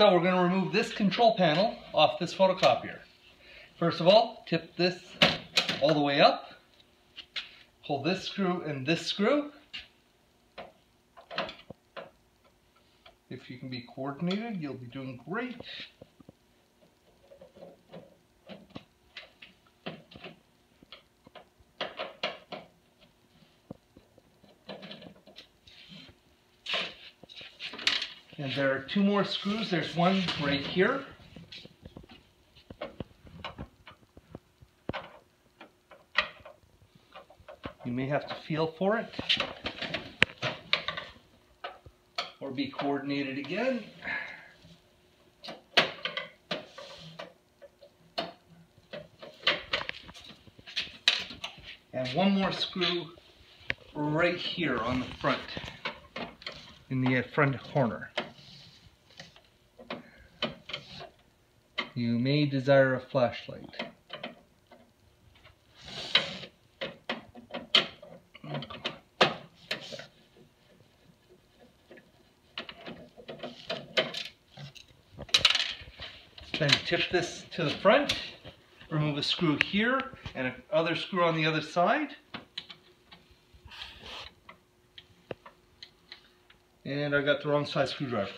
So we're going to remove this control panel off this photocopier. First of all, tip this all the way up. Pull this screw and this screw. If you can be coordinated, you'll be doing great. And there are two more screws. There's one right here. You may have to feel for it or be coordinated again. And one more screw right here on the front, in the front corner. You may desire a flashlight. Then tip this to the front, remove a screw here and another screw on the other side. And I got the wrong size screwdriver.